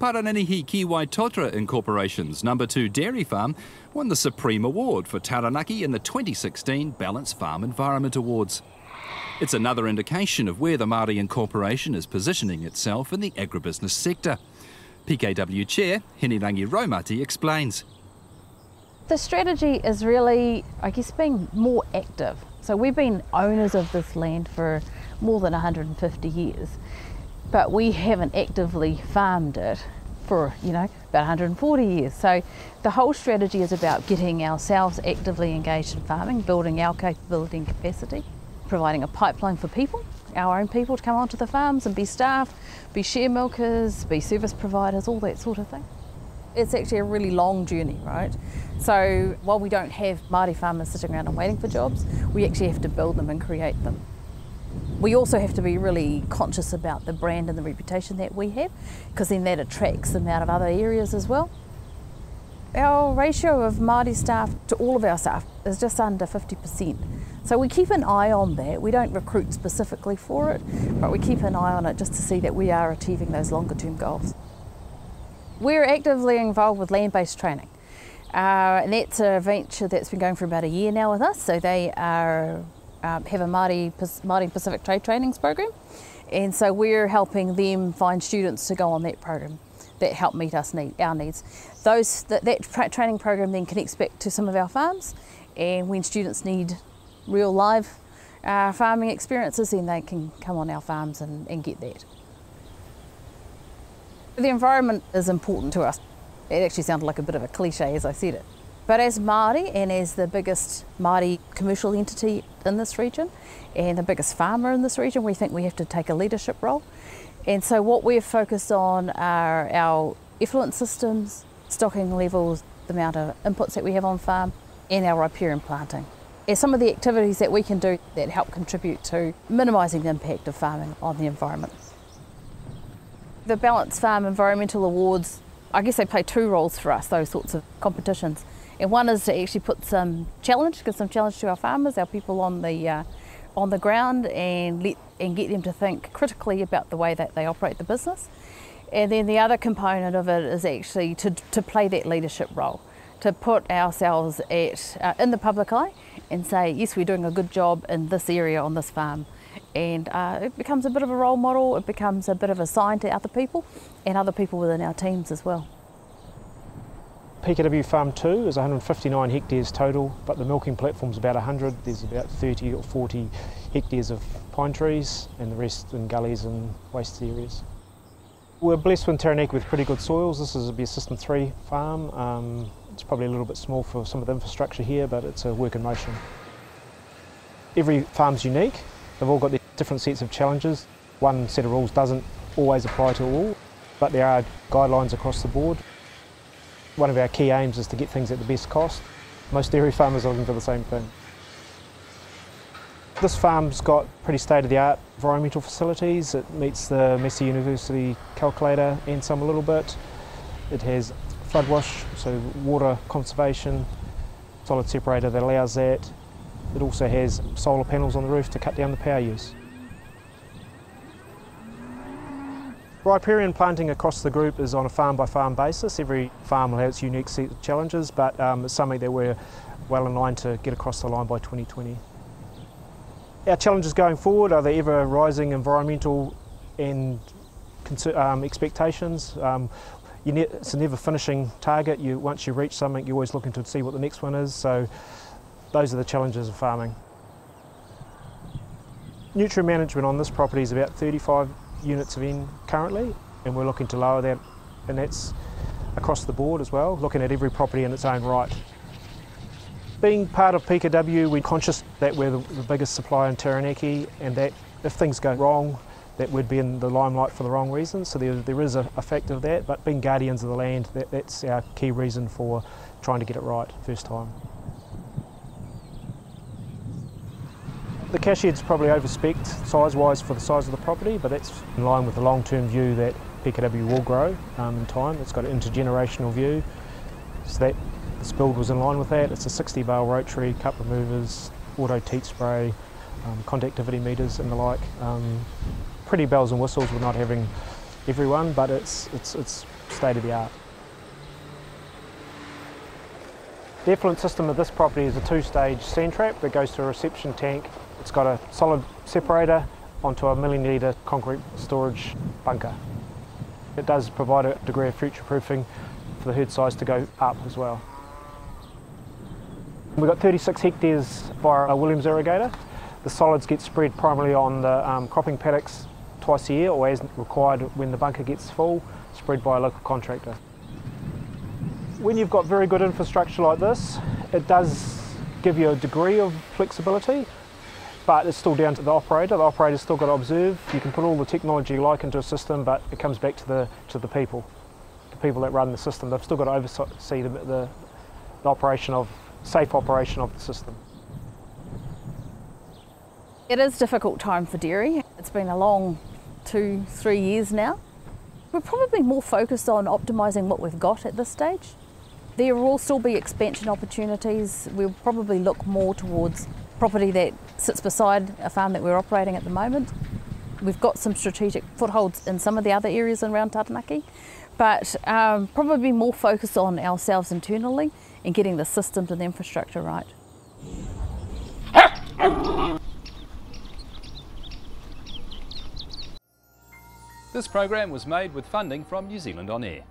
Parininihi Ki Waitotara Incorporation's number two dairy farm won the Supreme Award for Taranaki in the 2016 Ballance Farm Environment Awards. It's another indication of where the Māori Incorporation is positioning itself in the agribusiness sector. PKW Chair Hinerangi Raumati explains. The strategy is really, I guess, being more active. So we've been owners of this land for more than 150 years but we haven't actively farmed it for you know about 140 years. So the whole strategy is about getting ourselves actively engaged in farming building our capability and capacity providing a pipeline for people our own people to come onto the farms and be staff be share milkers be service providers all that sort of thing. It's actually a really long journey right? So while we don't have Māori farmers sitting around and waiting for jobs we actually have to build them and create them we also have to be really conscious about the brand and the reputation that we have because then that attracts them out of other areas as well. Our ratio of Māori staff to all of our staff is just under 50%. So we keep an eye on that. We don't recruit specifically for it, but we keep an eye on it just to see that we are achieving those longer term goals. We're actively involved with land based training. Uh, and that's a venture that's been going for about a year now with us. So they are um, have a Māori, Māori Pacific Trade Trainings program. And so we're helping them find students to go on that program that help meet us need, our needs. Those that, that training program then connects back to some of our farms, and when students need real live uh, farming experiences, then they can come on our farms and, and get that. The environment is important to us. It actually sounded like a bit of a cliche as I said it. But as Māori and as the biggest Māori commercial entity in this region and the biggest farmer in this region, we think we have to take a leadership role. And so what we're focused on are our effluent systems, stocking levels, the amount of inputs that we have on farm, and our riparian planting. And some of the activities that we can do that help contribute to minimising the impact of farming on the environment. The Ballance Farm Environmental Awards, I guess they play two roles for us, those sorts of competitions. And one is to actually put some challenge, give some challenge to our farmers, our people on the uh, on the ground, and let and get them to think critically about the way that they operate the business. And then the other component of it is actually to, to play that leadership role, to put ourselves at uh, in the public eye and say yes, we're doing a good job in this area on this farm. And uh, it becomes a bit of a role model. It becomes a bit of a sign to other people and other people within our teams as well. PKW Farm 2 is 159 hectares total, but the milking platform is about 100. There's about 30 or 40 hectares of pine trees and the rest in gullies and waste areas. We're blessed in Taranaki with pretty good soils. This is a System 3 farm. Um, it's probably a little bit small for some of the infrastructure here, but it's a work in motion. Every farm's unique. They've all got their different sets of challenges. One set of rules doesn't always apply to all, but there are guidelines across the board. One of our key aims is to get things at the best cost. Most dairy farmers are looking for the same thing. This farm's got pretty state-of-the-art environmental facilities. It meets the Massey University calculator and some a little bit. It has flood wash, so water conservation, solid separator that allows that. It also has solar panels on the roof to cut down the power use. Riparian planting across the group is on a farm by farm basis. Every farm will have its unique set of challenges, but um, it's something that we're well in line to get across the line by 2020. Our challenges going forward are the ever rising environmental and um, expectations. Um, ne it's a never finishing target. You, once you reach something, you're always looking to see what the next one is. So those are the challenges of farming. Nutrient management on this property is about 35 units of N currently, and we're looking to lower that, and that's across the board as well, looking at every property in its own right. Being part of PKW, we're conscious that we're the, the biggest supplier in Taranaki, and that if things go wrong, that we'd be in the limelight for the wrong reasons. So there, there is a, a fact of that, but being guardians of the land, that, that's our key reason for trying to get it right first time. The cash shed's probably overspec size-wise for the size of the property, but that's in line with the long-term view that PKW will grow um, in time. It's got an intergenerational view, so that this build was in line with that. It's a 60 bale rotary, cup removers, auto teat spray, um, conductivity meters and the like. Um, pretty bells and whistles. We're not having everyone, but it's it's it's state of the art. The effluent system of this property is a two-stage sand trap that goes to a reception tank. It's got a solid separator onto a million litre concrete storage bunker. It does provide a degree of future proofing for the herd size to go up as well. We've got 36 hectares via a Williams irrigator. The solids get spread primarily on the um, cropping paddocks twice a year or as required when the bunker gets full, spread by a local contractor. When you've got very good infrastructure like this, it does give you a degree of flexibility, but it's still down to the operator. The operator's still got to observe. You can put all the technology you like into a system, but it comes back to the, to the people, the people that run the system. They've still got to oversee the, the, the operation of safe operation of the system. It is a difficult time for dairy. It's been a long two, three years now. We're probably more focused on optimising what we've got at this stage. There will still be expansion opportunities. We'll probably look more towards property that sits beside a farm that we're operating at the moment. We've got some strategic footholds in some of the other areas around Taranaki, but um, probably more focused on ourselves internally and getting the systems and the infrastructure right. This program was made with funding from New Zealand On Air.